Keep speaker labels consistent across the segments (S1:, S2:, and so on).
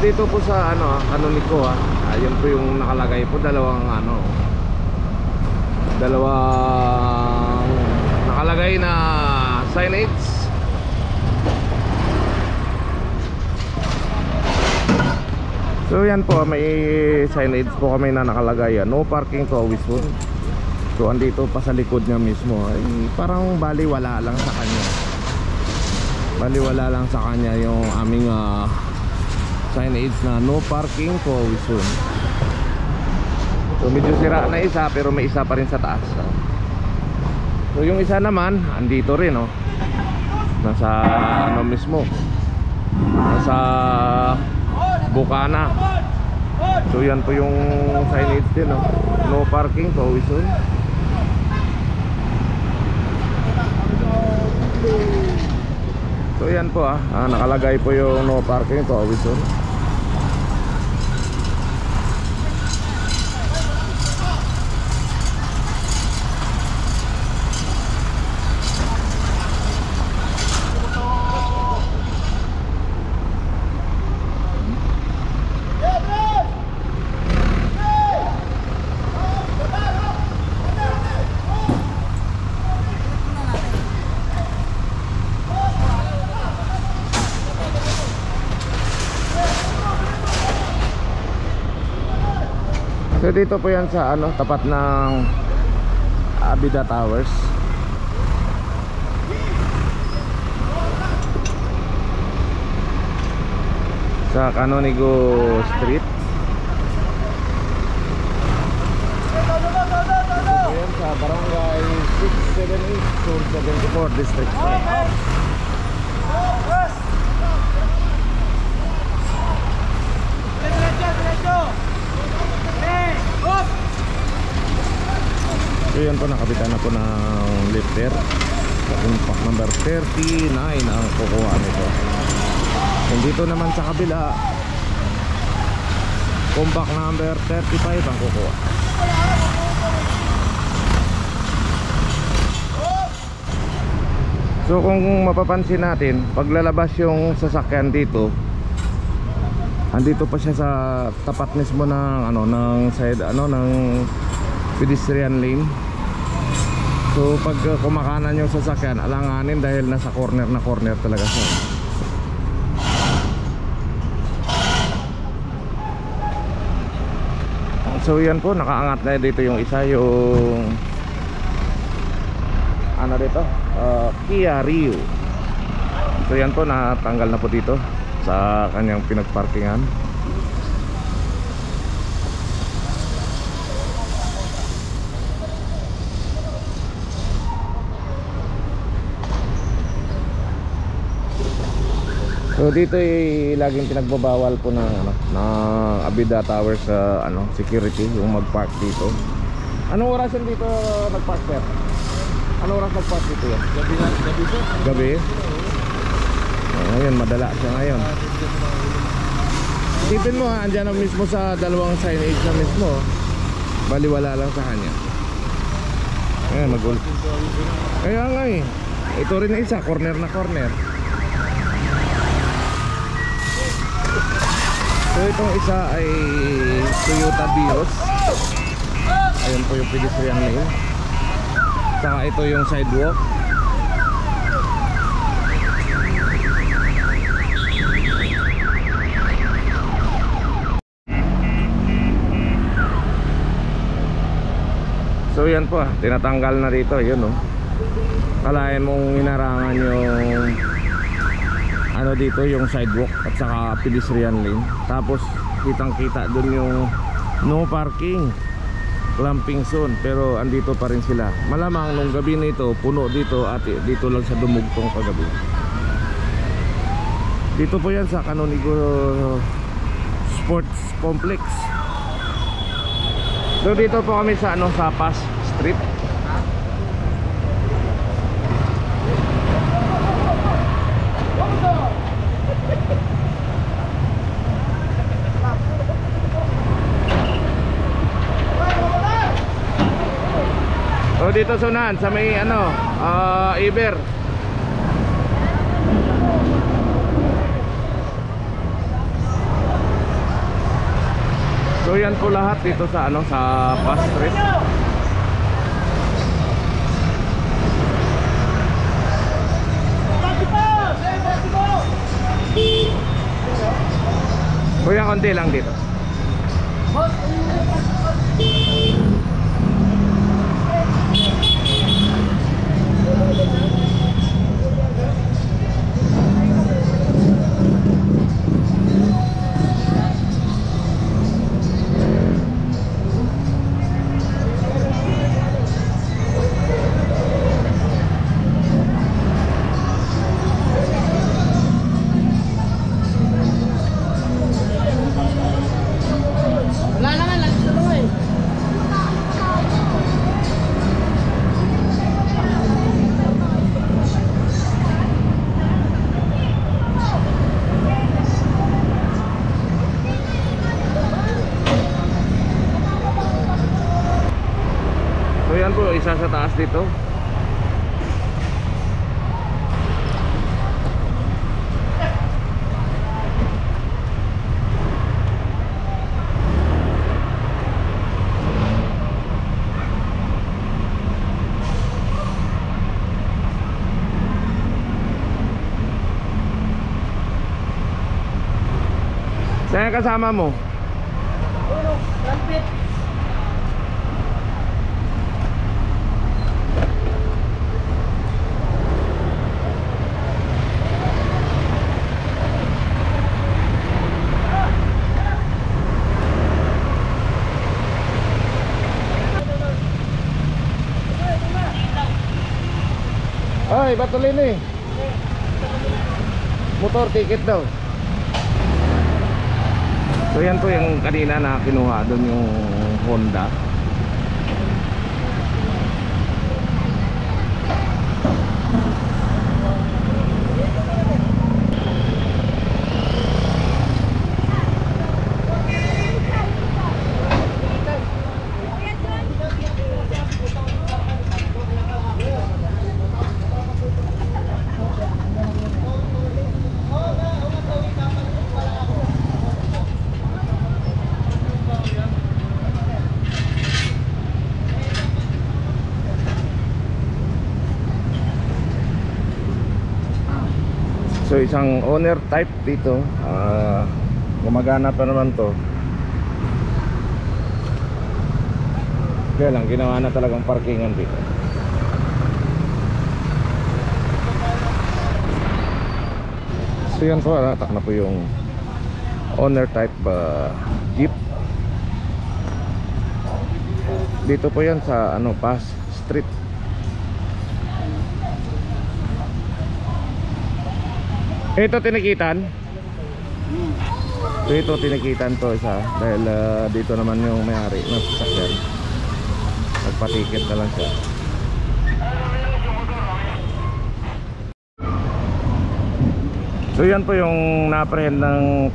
S1: dito po sa ano, kanoniko ah, ayun po yung nakalagay po dalawang ano dalawang nakalagay na signage. So yan po, may signage po kami na nakalagay ah, no parking to always soon. So andito pa sa likod niya mismo, ay parang baliwala lang sa kanya. Baliwala lang sa kanya yung aming ah, signage na no parking for soon. So medyo sira na isa pero may isa pa rin sa taas. So yung isa naman andito rin oh. Nasa ano mismo. Nasa Bukana. So yan po yung signage din oh. No parking always soon. So yan po ah, ah nakalagay po yung no parking always soon. So dito po yan sa ano, tapat ng Abida Towers. Sa Canonigo Street. Dito yan sa Barangay 678 Sur 74 District 5. So yan po nakabitan na po ng lifter. Impact number 39 ang kukuha nito. And dito naman sa kabila Compact number 35 ang kukuha. So kung mapapansin natin Paglalabas yung sasakyan dito Andito pa siya sa tapat mismo ng ano ng side ano ng pedestrian lane. So pag uh, kumakanan yung sasakyan, alanganin dahil nasa corner na corner talaga siya. So yan po, nakaangat na dito yung isa yung ano dito? Uh, Kia Rio. So yan po, natanggal na po dito sa kanyang pinagparkingan. So dito ay laging pinagbabawal po ng ano ng Abida Tower sa ano security yung mag-park dito. Anong oras yan dito nag-park sir? Anong oras nag-park dito yan?
S2: Gabi na, gabi po.
S1: Gabi? Oh, ngayon madala siya ngayon. Tipin mo ha, andyan na mismo sa dalawang signage na mismo. Baliwala lang sa kanya. Ayan, magul. Kaya nga eh. Ito rin na isa, corner na corner. So itong isa ay Toyota Vios. Ayun po yung pedestrian lane. Saka ito yung sidewalk. So yan po tinatanggal na dito, yun oh. Kalahin mong inarangan yung ano dito yung sidewalk at saka pedestrian lane. Tapos kitang kita dun yung no parking clamping zone pero andito pa rin sila. Malamang nung gabi nito puno dito at dito lang sa dumugtong kagabi. Dito po yan sa Canonigo Sports Complex. So dito po kami sa ano sa Pass Street. So dito sunan sa may ano, uh, Iber. So yan po lahat dito sa ano sa bus trip. Kuya, konti lang dito. So yan po, isa sa taas dito. Saan kasama mo?
S3: Uno, lampit.
S1: Ay, batulin eh. Motor ticket daw. So yan po yung kanina na kinuha doon yung Honda. Isang owner type dito. Ah, Gumagana pa naman to. Kaya lang ginawa na talagang parkingan dito. So yan po natak na po yung Owner type ah, Jeep. Dito po yan sa ano Pass Street Ito tinikitan. Ito tinikitan to isa dahil ah, dito naman yung may-ari ng sasakyan. Nagpa-ticket na lang siya. So yan po yung na-apprehend ng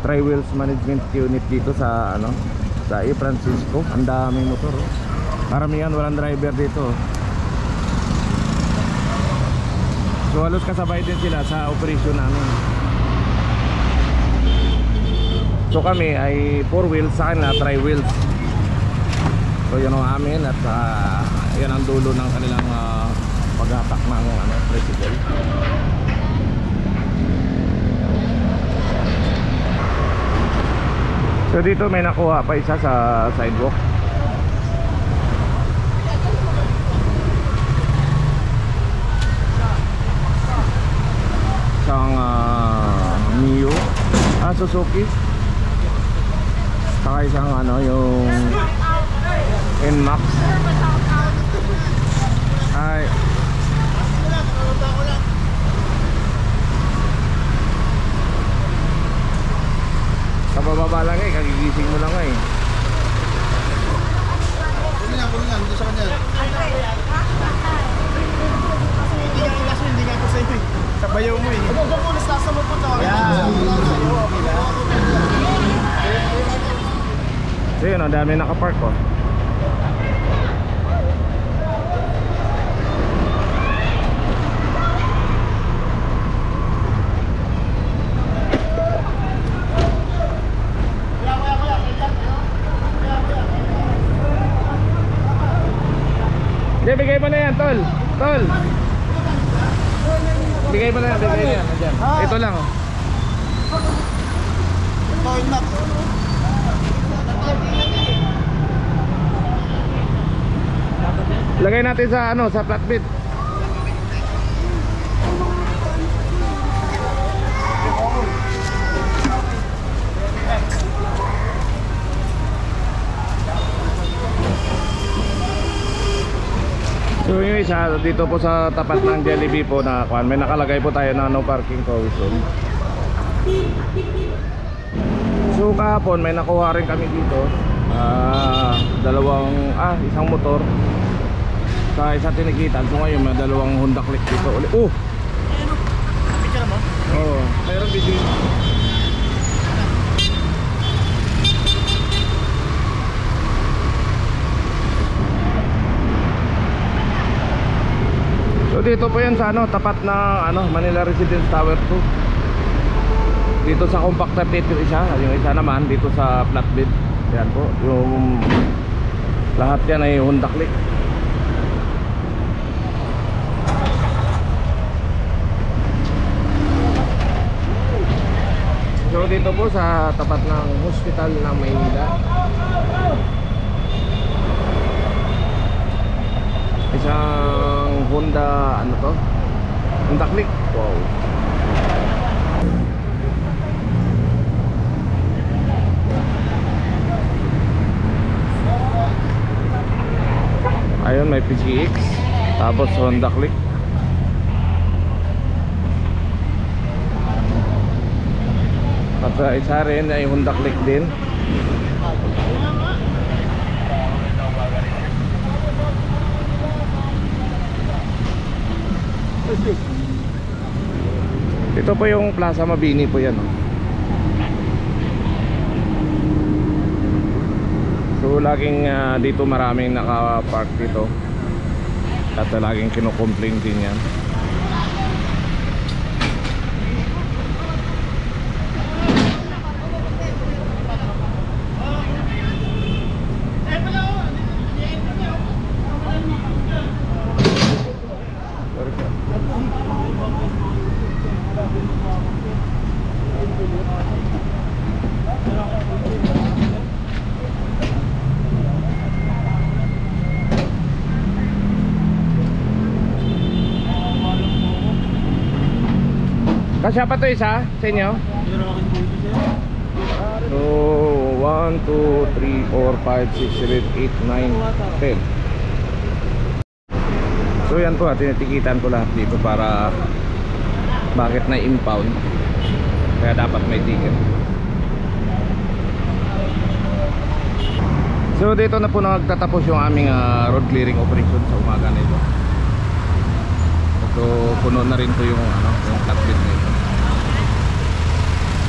S1: Tri-Wheels Management Unit dito sa ano sa E. Francisco. Ang daming motor. Oh. Karamihan walang driver dito. oh. So halos kasabay din sila sa operation namin. So kami ay 4 wheels sa kanila 3 wheels. So yun ang amin at uh, yan ang dulo ng kanilang uh, paghatak ng ano, tricycle. So dito may nakuha pa isa sa sidewalk. Isang ah, Mio Ah, Suzuki Saka isang ano yung NMAX Ay Kabababa lang eh, kagigising mo lang eh
S2: Kunin yan, kunin yan. Dito sa kanya. Hindi nga ilas hindi nga So yun, ang dami nakapark ko. Oh. Hindi, bigay mo na yan,
S1: tol. Tol. Bigay mo na yan, bigay mo na yan. Ito lang, oh.
S2: Ito, yung
S1: Lagay natin sa ano, sa flatbed. So yung isa dito po sa tapat ng Jollibee po na kuan may nakalagay po tayo na no parking provision. So kahapon may nakuha rin kami dito. Ah, dalawang ah isang motor sa isa tinikitan. So ngayon may dalawang Honda Click dito ulit. Oh,
S2: Picture mo?
S1: oh, mayroong video. So dito po yan sa ano, tapat na ano, Manila Residence Tower 2. Dito sa compact type dito isa, yung isa naman dito sa flatbed. Yan po, yung lahat yan ay Honda Click. So dito po sa tapat ng hospital ng Maynila. Isang Honda ano to? Honda. Wow. Ayun may PCX tapos Honda Click. At sa isa rin ay Honda Click din. Ito po yung Plaza Mabini po yan. oh. So laging ah, dito maraming naka-park dito. At laging kino-complain din yan. Kasya pa to isa sa inyo? So, 1, 2, 3, 4, 5, 6, 7, 8, 9, 10 So yan po, at tinitikitan ko lahat dito para bakit na impound. Kaya dapat may ticket. So dito na po nagtatapos yung aming ah, road clearing operation sa umaga na ito. So puno na rin po yung ano, yung flatbed na ito